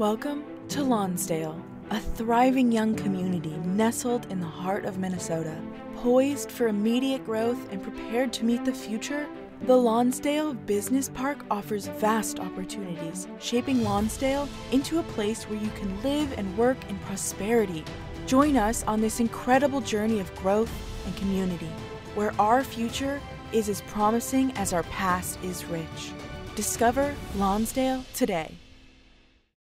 Welcome to Lonsdale, a thriving young community nestled in the heart of Minnesota. Poised for immediate growth and prepared to meet the future, the Lonsdale Business Park offers vast opportunities, shaping Lonsdale into a place where you can live and work in prosperity. Join us on this incredible journey of growth and community, where our future is as promising as our past is rich. Discover Lonsdale today.